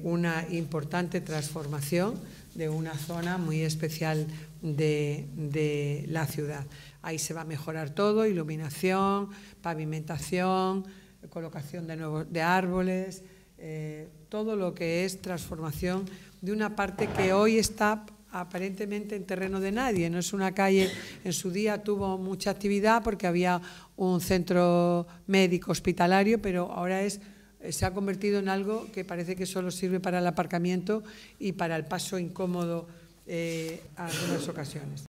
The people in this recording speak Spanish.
una importante transformación de una zona muy especial de, la ciudad. Ahí se va a mejorar todo, iluminación, pavimentación, colocación de, de árboles, eh, todo lo que es transformación de una parte que hoy está aparentemente en terreno de nadie. No es una calle, en su día tuvo mucha actividad porque había un centro médico hospitalario, pero ahora es se ha convertido en algo que parece que solo sirve para el aparcamiento y para el paso incómodo eh, a algunas ocasiones.